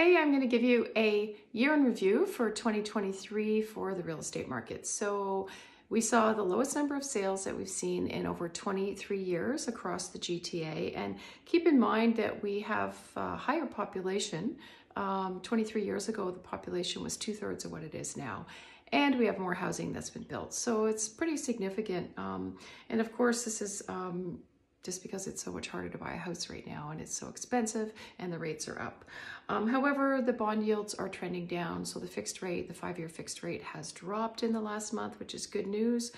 Hey, I'm going to give you a year in review for 2023 for the real estate market. So we saw the lowest number of sales that we've seen in over 23 years across the GTA. And keep in mind that we have a higher population. Um, 23 years ago, the population was two thirds of what it is now. And we have more housing that's been built. So it's pretty significant. Um, and of course, this is um, just because it's so much harder to buy a house right now and it's so expensive and the rates are up. Um, however, the bond yields are trending down. So the fixed rate, the five-year fixed rate has dropped in the last month, which is good news.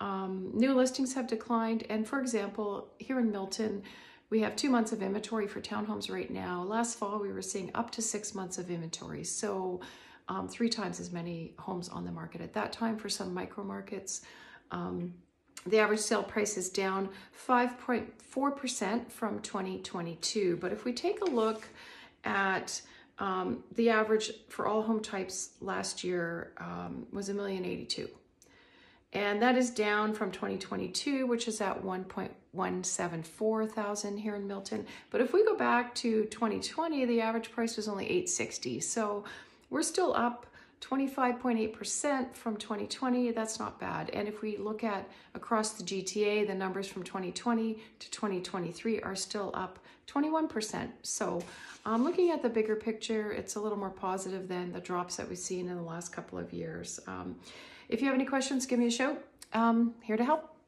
Um, new listings have declined. And for example, here in Milton, we have two months of inventory for townhomes right now. Last fall, we were seeing up to six months of inventory. So um, three times as many homes on the market at that time for some micro markets. Um, the average sale price is down 5.4% from 2022. But if we take a look at um, the average for all home types last year um, was a million eighty-two. And that is down from 2022, which is at 1.174 thousand here in Milton. But if we go back to 2020, the average price was only 860. So we're still up 25.8% from 2020, that's not bad. And if we look at across the GTA, the numbers from 2020 to 2023 are still up 21%. So um, looking at the bigger picture, it's a little more positive than the drops that we've seen in the last couple of years. Um, if you have any questions, give me a shout. Um, here to help.